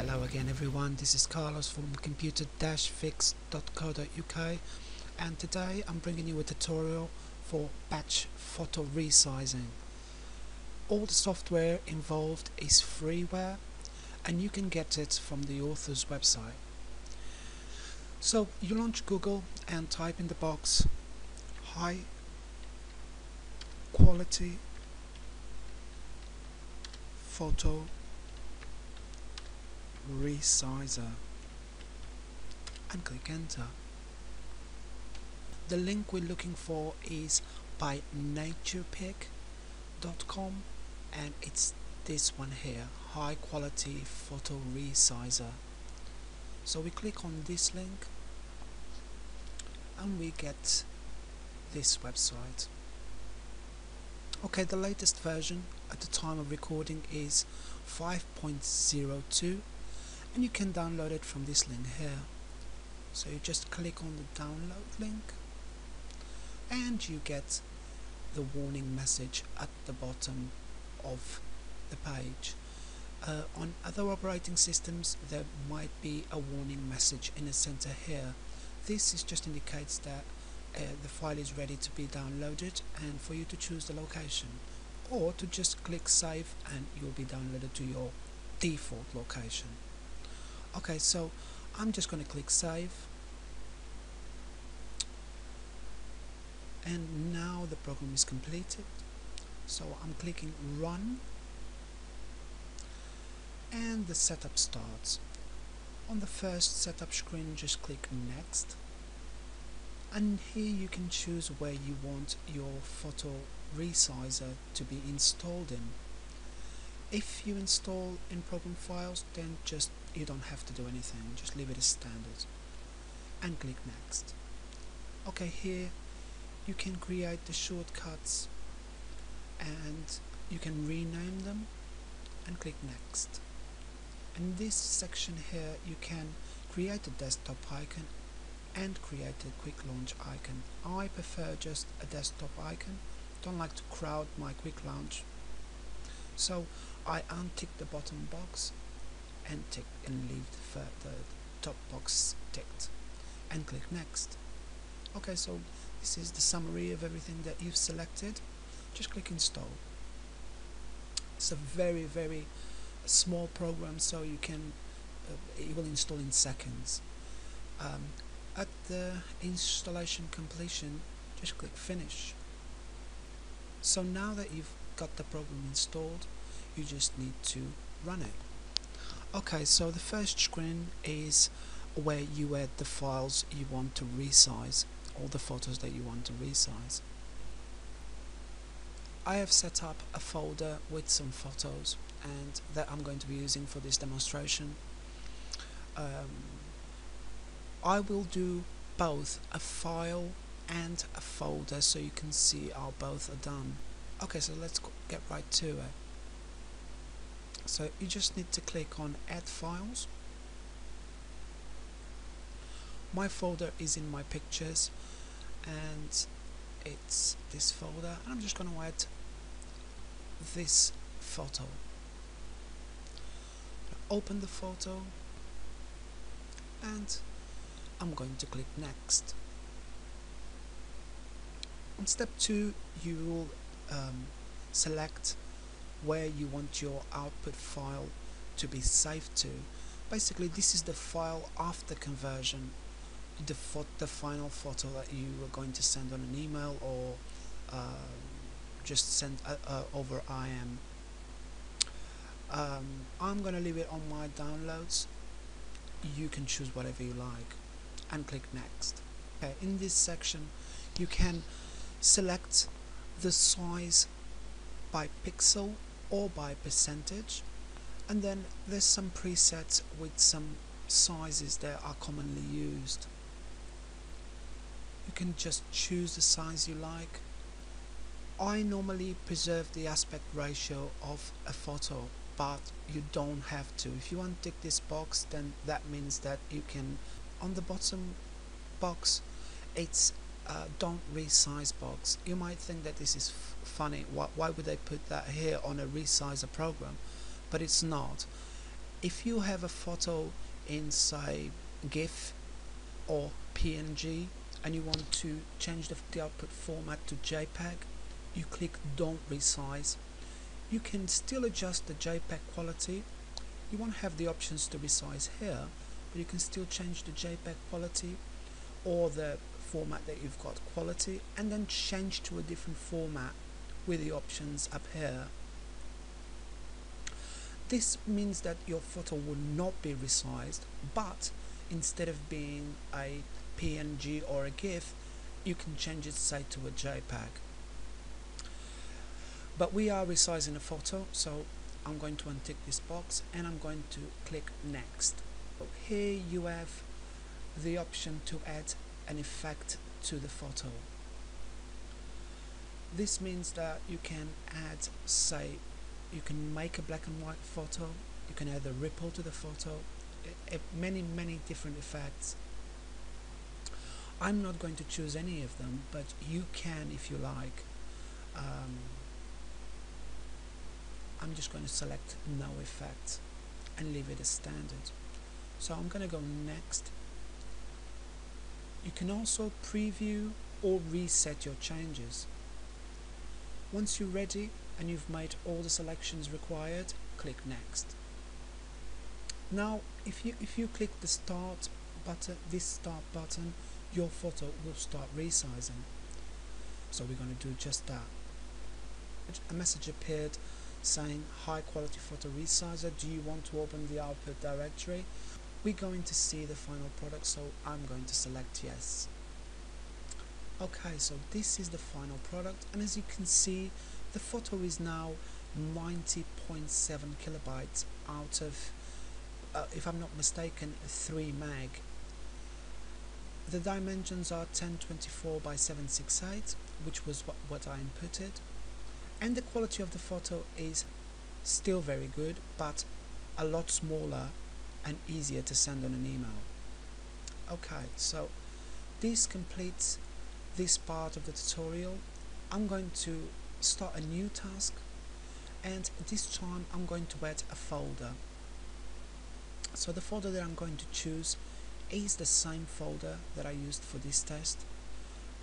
Hello again everyone, this is Carlos from computer-fixed.co.uk and today I'm bringing you a tutorial for batch photo resizing. All the software involved is freeware and you can get it from the author's website. So you launch Google and type in the box high quality photo resizer and click enter. The link we're looking for is by naturpic.com and it's this one here high quality photo resizer so we click on this link and we get this website okay the latest version at the time of recording is 5.02 and you can download it from this link here. So you just click on the download link and you get the warning message at the bottom of the page. Uh, on other operating systems there might be a warning message in the center here. This is just indicates that uh, the file is ready to be downloaded and for you to choose the location or to just click save and you'll be downloaded to your default location okay so I'm just going to click save. And now the program is completed. So I'm clicking run. And the setup starts. On the first setup screen just click next. And here you can choose where you want your photo resizer to be installed in. If you install in program files then just you don't have to do anything just leave it as standard. And click next. Okay here you can create the shortcuts and you can rename them and click next. In this section here you can create a desktop icon and create a quick launch icon. I prefer just a desktop icon. Don't like to crowd my quick launch. So I untick the bottom box and tick and leave the, the top box ticked. And click next. Okay so this is the summary of everything that you've selected. Just click install. It's a very very small program so you can uh, it will install in seconds. Um, at the installation completion just click finish. So now that you've got the program installed you just need to run it okay so the first screen is where you add the files you want to resize all the photos that you want to resize. I have set up a folder with some photos and that I'm going to be using for this demonstration. Um, I will do both a file and a folder so you can see how both are done. Okay so let's get right to it so you just need to click on add files. My folder is in my pictures and it's this folder. I'm just going to add this photo. Open the photo and I'm going to click next. On step 2 you will um, select where you want your output file to be saved to. Basically this is the file after conversion the, the final photo that you are going to send on an email or uh, just send uh, uh, over IM um, I'm gonna leave it on my downloads. You can choose whatever you like and click next. Okay in this section you can select the size by pixel or by percentage. And then there's some presets with some sizes that are commonly used. You can just choose the size you like. I normally preserve the aspect ratio of a photo but you don't have to. If you untick this box then that means that you can on the bottom box it's uh, don't resize box. You might think that this is funny. Why, why would they put that here on a resizer program? But it's not. If you have a photo in say GIF or PNG and you want to change the, the output format to JPEG you click don't resize. You can still adjust the JPEG quality. You won't have the options to resize here but you can still change the JPEG quality or the format that you've got quality and then change to a different format with the options up here. This means that your photo will not be resized but instead of being a PNG or a GIF you can change its say to a JPEG. But we are resizing a photo so I'm going to untick this box and I'm going to click next. Here you have the option to add an effect to the photo this means that you can add say you can make a black and white photo you can add a ripple to the photo many many different effects. I'm not going to choose any of them but you can if you like. Um, I'm just going to select no effect and leave it as standard. So I'm going to go next. You can also preview or reset your changes once you're ready and you've made all the selections required click next. Now if you if you click the start button this start button your photo will start resizing. So we're going to do just that. A message appeared saying high quality photo resizer. Do you want to open the output directory? We're going to see the final product so I'm going to select yes okay so this is the final product and as you can see the photo is now 90.7 kilobytes out of uh, if I'm not mistaken 3 meg. The dimensions are 1024 by 768 which was what, what I inputted. And the quality of the photo is still very good but a lot smaller and easier to send on an email. Okay so this completes this part of the tutorial I'm going to start a new task and this time I'm going to add a folder. So the folder that I'm going to choose is the same folder that I used for this test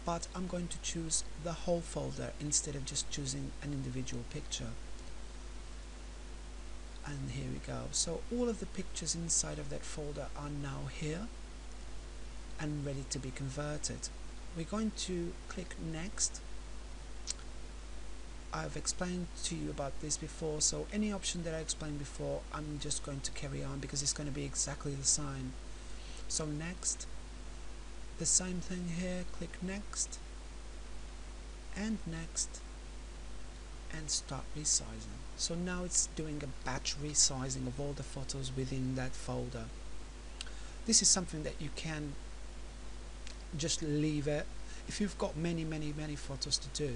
but I'm going to choose the whole folder instead of just choosing an individual picture. And here we go. So all of the pictures inside of that folder are now here and ready to be converted we're going to click next. I've explained to you about this before so any option that I explained before I'm just going to carry on because it's going to be exactly the same. So next the same thing here click next and next and start resizing. So now it's doing a batch resizing of all the photos within that folder. This is something that you can just leave it. If you've got many many many photos to do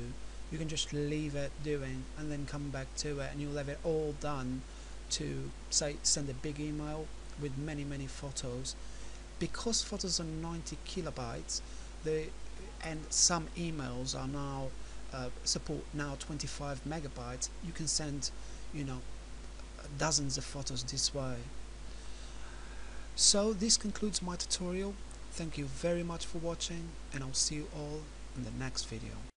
you can just leave it doing and then come back to it and you'll have it all done to say send a big email with many many photos. Because photos are 90 kilobytes the and some emails are now uh, support now 25 megabytes you can send you know dozens of photos this way. So this concludes my tutorial thank you very much for watching and I'll see you all in the next video